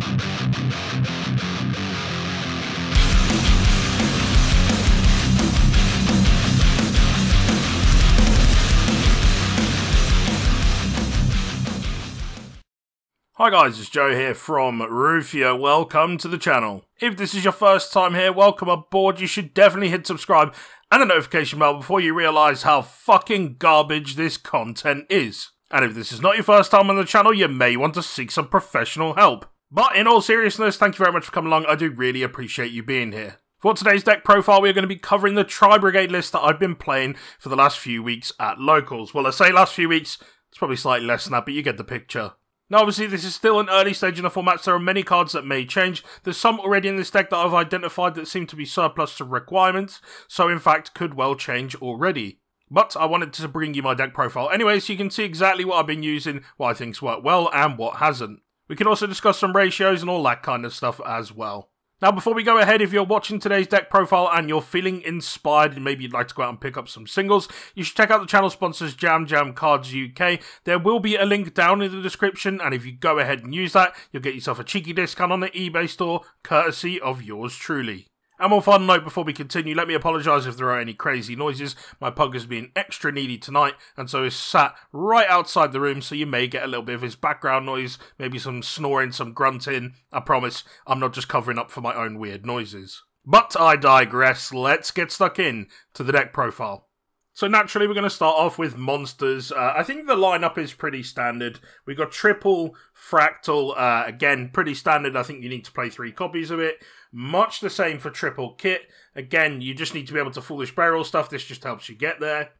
Hi guys, it's Joe here from Ru-Fi-Oh. Welcome to the channel. If this is your first time here, welcome aboard. You should definitely hit subscribe and the notification bell before you realise how fucking garbage this content is. And if this is not your first time on the channel, you may want to seek some professional help. But in all seriousness, thank you very much for coming along. I do really appreciate you being here. For today's deck profile, we're going to be covering the Tri Brigade list that I've been playing for the last few weeks at locals. Well, I say last few weeks, it's probably slightly less than that, but you get the picture. Now, obviously, this is still an early stage in the format, so there are many cards that may change. There's some already in this deck that I've identified that seem to be surplus to requirements, so in fact could well change already. But I wanted to bring you my deck profile anyway, so you can see exactly what I've been using, what I think's worked well, and what hasn't. We can also discuss some ratios and all that kind of stuff as well. Now, before we go ahead, if you're watching today's deck profile and you're feeling inspired and maybe you'd like to go out and pick up some singles, you should check out the channel sponsors Jam Jam Cards UK. There will be a link down in the description, and if you go ahead and use that, you'll get yourself a cheeky discount on the eBay store, courtesy of yours truly. And one final note before we continue, let me apologise if there are any crazy noises. My pug is being extra needy tonight, and so is sat right outside the room, so you may get a little bit of his background noise, maybe some snoring, some grunting. I promise I'm not just covering up for my own weird noises. But I digress, let's get stuck in to the deck profile. So naturally, we're going to start off with monsters. Uh, I think the lineup is pretty standard. We've got triple Fraktall. Uh, again, pretty standard. I think you need to play three copies of it. Much the same for triple Kitt. Again, you just need to be able to foolish barrel stuff. This just helps you get there.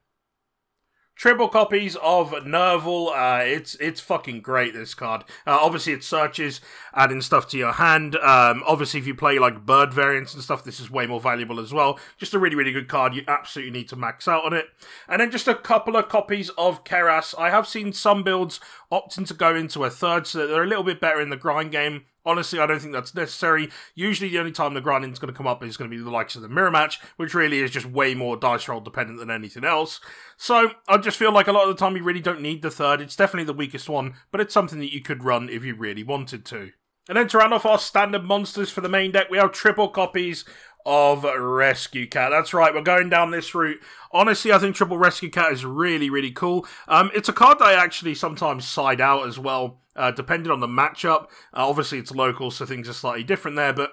Triple copies of Nervall. Uh, it's it's fucking great. This card. Uh, obviously, it searches, adding stuff to your hand. Um, obviously, if you play like bird variants and stuff, this is way more valuable as well. Just a really really good card. You absolutely need to max out on it. And then just a couple of copies of Kerass. I have seen some builds opting to go into a third, so that they're a little bit better in the grind game. Honestly, I don't think that's necessary. Usually, the only time the grinding is going to come up is going to be the likes of the mirror match, which really is just way more dice roll dependent than anything else. So, I just feel like a lot of the time you really don't need the third. It's definitely the weakest one, but it's something that you could run if you really wanted to. And then to round off our standard monsters for the main deck, we have triple copies of Rescue Cat. That's right, we're going down this route. Honestly, I think Triple Rescue Cat is really, really cool. Um, it's a card that I actually sometimes side out as well, uh, depending on the matchup. Uh, obviously, it's local, so things are slightly different there, but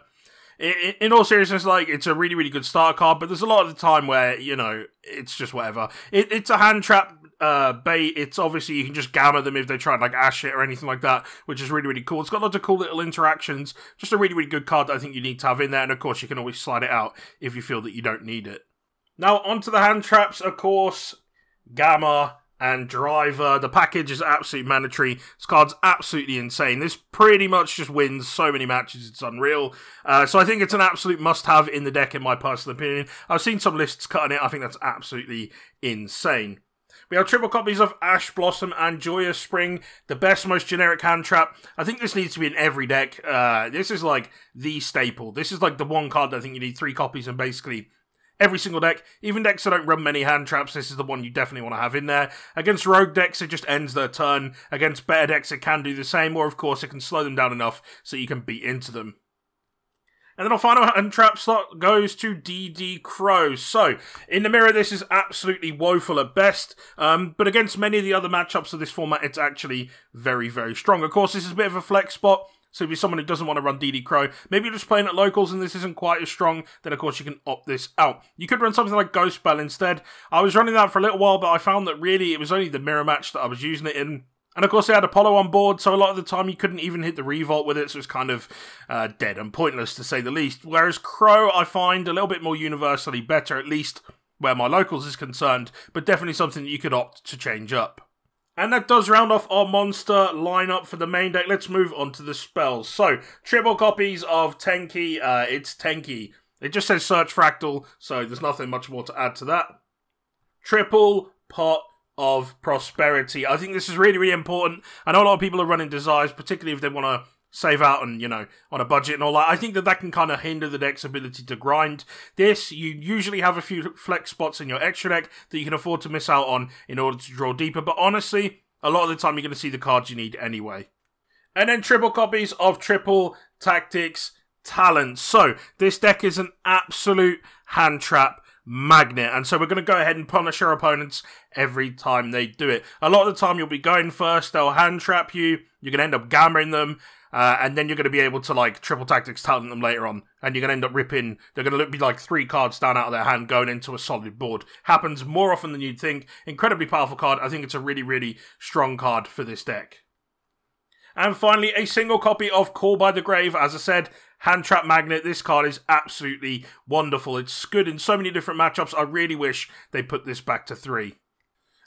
in all seriousness, like it's a really, really good starter card, but there's a lot of the time where you know it's just whatever. It, it's a hand trap uh, bait. It's obviously you can just gamma them if they try and like ash it or anything like that, which is really, really cool. It's got lots of cool little interactions. Just a really, really good card that I think you need to have in there, and of course you can always slide it out if you feel that you don't need it. Now onto the hand traps, of course, gamma and Driver. The package is absolutely mandatory. This card's absolutely insane. This pretty much just wins so many matches, it's unreal. Uh, so I think it's an absolute must-have in the deck, in my personal opinion. I've seen some lists cutting it. I think that's absolutely insane. We have triple copies of Ash Blossom and Joyous Spring, the best, most generic hand trap. I think this needs to be in every deck. Uh, this is like the staple. This is like the one card I think you need three copies and basically every single deck. Even decks that don't run many hand traps, this is the one you definitely want to have in there. Against rogue decks, it just ends their turn. Against better decks, it can do the same, or of course, it can slow them down enough so you can beat into them. And then our final hand trap slot goes to DD Crow. So, in the mirror, this is absolutely woeful at best. Um, but against many of the other matchups of this format, it's actually very, very strong. Of course, this is a bit of a flex spot. So if you're someone who doesn't want to run DD Crow, maybe you're just playing at locals and this isn't quite as strong, then of course you can opt this out. You could run something like Ghost Belle instead. I was running that for a little while, but I found that really it was only the mirror match that I was using it in. And of course, they had Apollo on board, so a lot of the time you couldn't even hit the revolt with it, so it's kind of uh, dead and pointless to say the least. Whereas Crow, I find a little bit more universally better, at least where my locals is concerned, but definitely something that you could opt to change up. And that does round off our monster lineup for the main deck. Let's move on to the spells. So, triple copies of Tenki. Uh, it's Tenki. It just says search Fraktall, so there's nothing much more to add to that. Triple pot of prosperity. I think this is really, really important. I know a lot of people are running desires, particularly if they want to save out and you know on a budget and all that. I think that that can kind of hinder the deck's ability to grind. This you usually have a few flex spots in your extra deck that you can afford to miss out on in order to draw deeper. But honestly, a lot of the time you're going to see the cards you need anyway. And then triple copies of Triple Tactics Talent. So, this deck is an absolute hand trap magnet. And so we're going to go ahead and punish our opponents every time they do it. A lot of the time you'll be going first, they'll hand trap you, you're going to end up gammering them, uh, and then you're going to be able to like triple tactics talent them later on, and you're going to end up ripping. They're going to be like three cards down out of their hand going into a solid board. Happens more often than you'd think. Incredibly powerful card. I think it's a really, really strong card for this deck. And finally, a single copy of Call by the Grave. As I said, Hand Trap Magnet. This card is absolutely wonderful. It's good in so many different matchups. I really wish they put this back to three.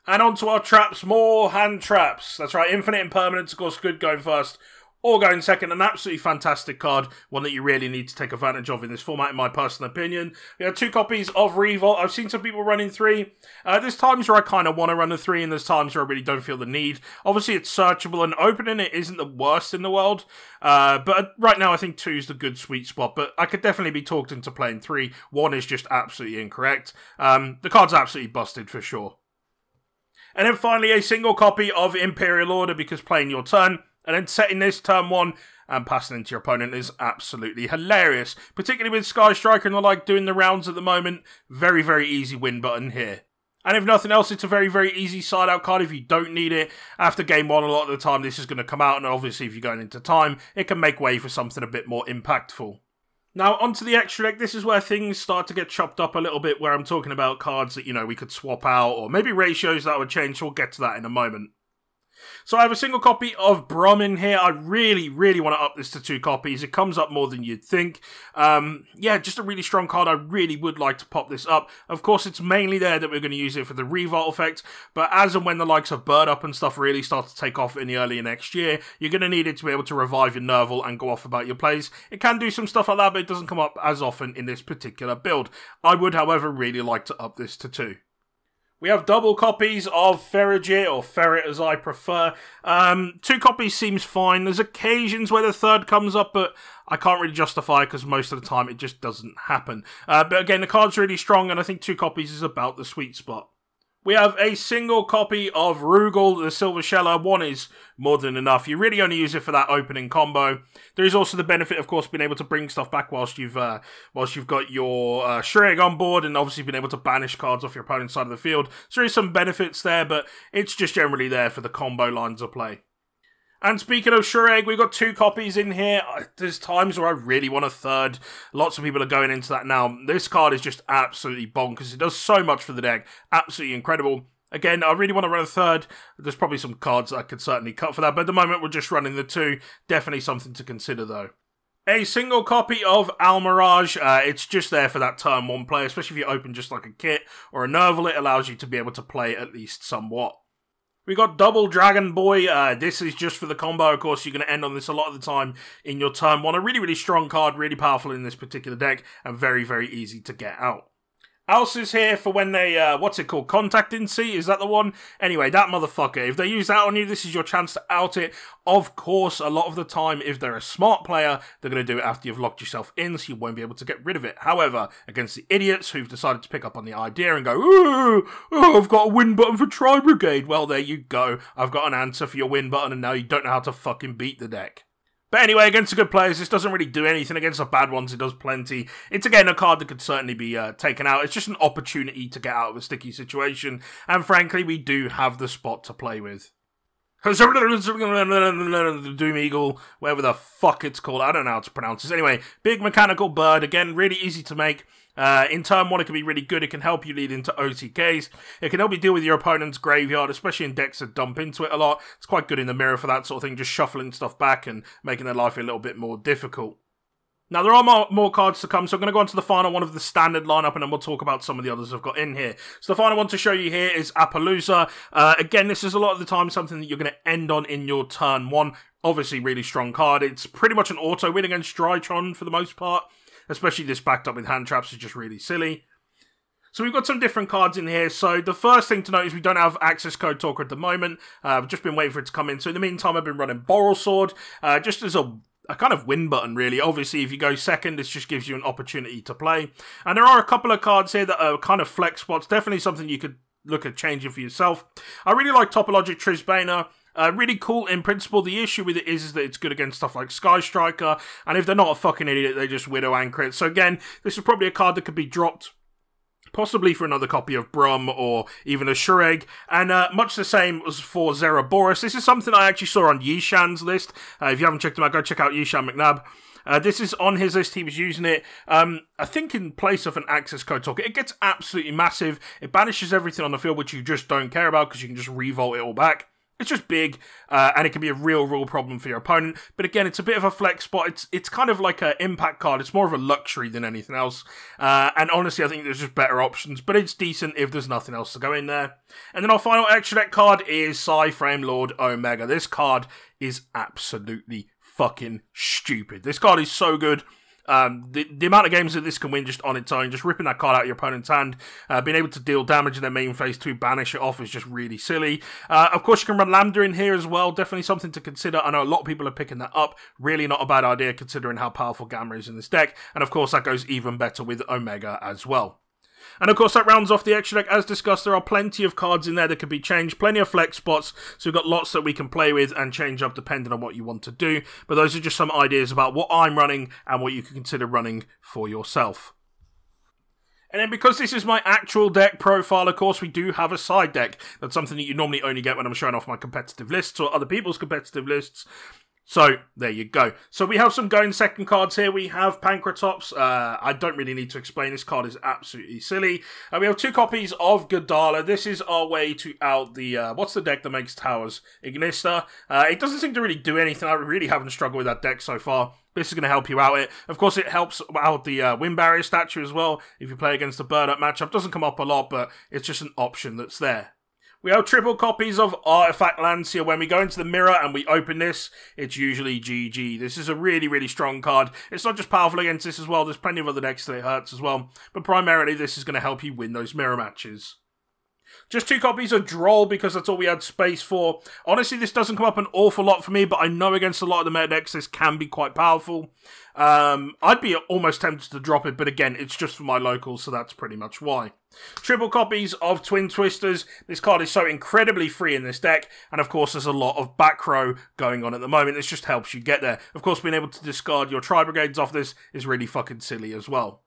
And onto our traps, more hand traps. That's right, Infinite Impermanence, of course, good going first or going second. An absolutely fantastic card, one that you really need to take advantage of in this format, in my personal opinion. We have two copies of Revolt. I've seen some people running three. Uh, there's times where I kind of want to run a three, and there's times where I really don't feel the need. Obviously, it's searchable, and opening it isn't the worst in the world. Uh, but right now, I think two is the good sweet spot. But I could definitely be talked into playing three. One is just absolutely incorrect. Um, the card's absolutely busted for sure. And then finally, a single copy of Imperial Order because playing your turn and then setting this turn one and passing into your opponent is absolutely hilarious. Particularly with Sky Striker and the like doing the rounds at the moment. Very, very easy win button here. And if nothing else, it's a very, very easy side out card if you don't need it. After game one, a lot of the time this is going to come out, and obviously if you're going into time, it can make way for something a bit more impactful. Now, onto the extra deck, this is where things start to get chopped up a little bit, where I'm talking about cards that, you know, we could swap out, or maybe ratios that would change, so we'll get to that in a moment. So I have a single copy of Brom in here. I really, really want to up this to two copies. It comes up more than you'd think. Um, yeah, just a really strong card. I really would like to pop this up. Of course, it's mainly there that we're going to use it for the revolt effect, but as and when the likes of Bird Up and stuff really start to take off in the early next year, you're going to need it to be able to revive your Nervall and go off about your plays. It can do some stuff like that, but it doesn't come up as often in this particular build. I would, however, really like to up this to two. We have double copies of Ferrijit, or Ferret as I prefer. Um, two copies seems fine. There's occasions where the third comes up, but I can't really justify because most of the time it just doesn't happen. Uh, but again, the card's really strong, and I think two copies is about the sweet spot. We have a single copy of Rugal, the Silver Sheller. One is more than enough. You really only use it for that opening combo. There is also the benefit, of course, being able to bring stuff back whilst you've uh, whilst you've got your uh, Shuraig on board, and obviously being able to banish cards off your opponent's side of the field. So there is some benefits there, but it's just generally there for the combo lines of play. And speaking of Shuraig, we've got two copies in here. There's times where I really want a third. Lots of people are going into that now. This card is just absolutely bonkers. It does so much for the deck. Absolutely incredible. Again, I really want to run a third. There's probably some cards I could certainly cut for that, but at the moment we're just running the two. Definitely something to consider though. A single copy of Almiraj. Uh, it's just there for that turn one play, especially if you open just like a Kitt or a Nervall. It allows you to be able to play at least somewhat. We got Double Dragon Boy. Uh, this is just for the combo. Of course, you're going to end on this a lot of the time in your turn one. A really, really strong card, really powerful in this particular deck, and very, very easy to get out. Else is here for when they, uh, what's it called? Contact in C? Is that the one? Anyway, that motherfucker. If they use that on you, this is your chance to out it. Of course, a lot of the time, if they're a smart player, they're going to do it after you've locked yourself in, so you won't be able to get rid of it. However, against the idiots who've decided to pick up on the idea and go, ooh, oh, I've got a win button for Tri Brigade. Well, there you go. I've got an answer for your win button, and now you don't know how to fucking beat the deck. But anyway, against the good players, this doesn't really do anything. Against the bad ones, it does plenty. It's again a card that could certainly be uh, taken out. It's just an opportunity to get out of a sticky situation. And frankly, we do have the spot to play with. The Doom Eagle, whatever the fuck it's called. I don't know how to pronounce this. Anyway, big mechanical bird. Again, really easy to make. Uh, in turn one, it can be really good. It can help you lead into OTKs. It can help you deal with your opponent's graveyard, especially in decks that dump into it a lot. It's quite good in the mirror for that sort of thing, just shuffling stuff back and making their life a little bit more difficult. Now, there are more, more cards to come, so I'm going to go on to the final one of the standard lineup, and then we'll talk about some of the others I've got in here. So the final one to show you here is Apollousa. Uh, again, this is a lot of the time something that you're going to end on in your turn one. Obviously, really strong card. It's pretty much an auto win against Drytron for the most part especially this backed up with hand traps is just really silly. So we've got some different cards in here. So the first thing to note is we don't have access code talker at the moment. Uh, I've just been waiting for it to come in. So in the meantime, I've been running Borrelsword uh, just as a a kind of win button, really. Obviously, if you go second, this just gives you an opportunity to play. And there are a couple of cards here that are kind of flex spots. Definitely something you could look at changing for yourself. I really like Topologic Trisbaena. Uh, really cool in principle. The issue with it is, is that it's good against stuff like Sky Striker, and if they're not a fucking idiot, they just Widow Anchor it. So again, this is probably a card that could be dropped possibly for another copy of Brum or even a Shuraig, and uh, much the same as for Zeraboros. This is something I actually saw on Yishan's list. Uh, if you haven't checked him out, go check out Yishan McNabb. Uh, this is on his list. He was using it, um, I think, in place of an access code token. It gets absolutely massive. It banishes everything on the field, which you just don't care about because you can just revolt it all back. It's just big, uh, and it can be a real, real problem for your opponent. But again, it's a bit of a flex spot. It's it's kind of like an impact card. It's more of a luxury than anything else. Uh, and honestly, I think there's just better options. But it's decent if there's nothing else to go in there. And then our final extra deck card is Psy-Frame Lord Omega. This card is absolutely fucking stupid. This card is so good. Um, the, the amount of games that this can win just on its own, just ripping that card out of your opponent's hand, uh, being able to deal damage in their main phase to banish it off is just really silly. Uh, of course, you can run Lambda in here as well. Definitely something to consider. I know a lot of people are picking that up. Really not a bad idea considering how powerful Gamma is in this deck. And of course, that goes even better with Omega as well. And of course, that rounds off the extra deck. As discussed, there are plenty of cards in there that can be changed, plenty of flex spots. So we've got lots that we can play with and change up depending on what you want to do. But those are just some ideas about what I'm running and what you can consider running for yourself. And then because this is my actual deck profile, of course, we do have a side deck. That's something that you normally only get when I'm showing off my competitive lists or other people's competitive lists. So there you go. So we have some going second cards here. We have Pankratops. Uh, I don't really need to explain. This card is absolutely silly. Uh, we have two copies of Gadarla. This is our way to out the uh, what's the deck that makes towers? Ignister. Uh, it doesn't seem to really do anything. I really haven't struggled with that deck so far. This is going to help you out. It, of course, it helps out the uh, wind barrier statue as well. If you play against the bird up matchup, doesn't come up a lot, but it's just an option that's there. We have triple copies of Artifact Lancea. When we go into the mirror and we open this, it's usually GG. This is a really, really strong card. It's not just powerful against this as well. There's plenty of other decks that it hurts as well. But primarily, this is going to help you win those mirror matches. Just two copies of Droll because that's all we had space for. Honestly, this doesn't come up an awful lot for me, but I know against a lot of the meta decks this can be quite powerful. Um, I'd be almost tempted to drop it, but again, it's just for my locals, so that's pretty much why. Triple copies of Twin Twisters. This card is so incredibly free in this deck, and of course, there's a lot of back row going on at the moment. This just helps you get there. Of course, being able to discard your Tri Brigades off this is really fucking silly as well.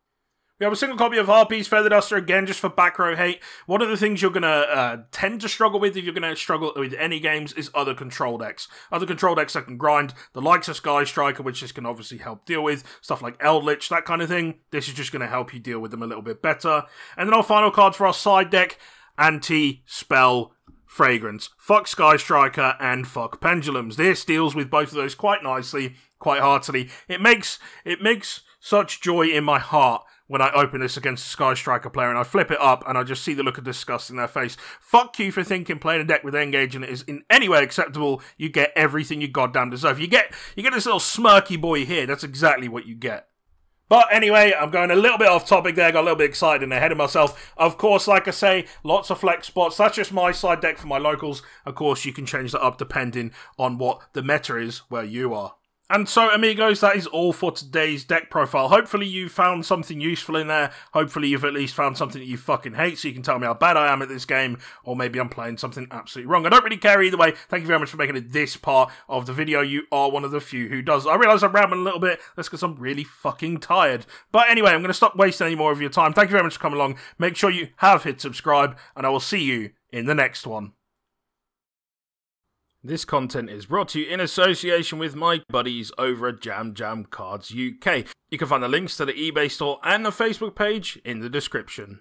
We have a single copy of Harpy's Feather Duster, again, just for back row hate. One of the things you're going to uh, tend to struggle with if you're going to struggle with any games is other control decks. Other control decks that can grind, the likes of Sky Striker, which this can obviously help deal with, stuff like Eldlich, that kind of thing. This is just going to help you deal with them a little bit better. And then our final card for our side deck, Anti-Spell Fragrance. Fuck Sky Striker and fuck Pendulums. This deals with both of those quite nicely, quite heartily. It makes, it makes such joy in my heart when I open this against a Sky Striker player and I flip it up and I just see the look of disgust in their face. Fuck you for thinking playing a deck with Engage and it is in any way acceptable. You get everything you goddamn deserve. You get you get this little smirky boy here. That's exactly what you get. But anyway, I'm going a little bit off topic there, got a little bit excited and ahead of myself. Of course, like I say, lots of flex spots. That's just my side deck for my locals. Of course, you can change that up depending on what the meta is where you are. And so, amigos, that is all for today's deck profile. Hopefully, you found something useful in there. Hopefully, you've at least found something that you fucking hate so you can tell me how bad I am at this game, or maybe I'm playing something absolutely wrong. I don't really care either way. Thank you very much for making it this part of the video. You are one of the few who does. I realise I'm rambling a little bit. That's because I'm really fucking tired. But anyway, I'm going to stop wasting any more of your time. Thank you very much for coming along. Make sure you have hit subscribe, and I will see you in the next one. This content is brought to you in association with my buddies over at Jam Jam Cards UK. You can find the links to the eBay store and the Facebook page in the description.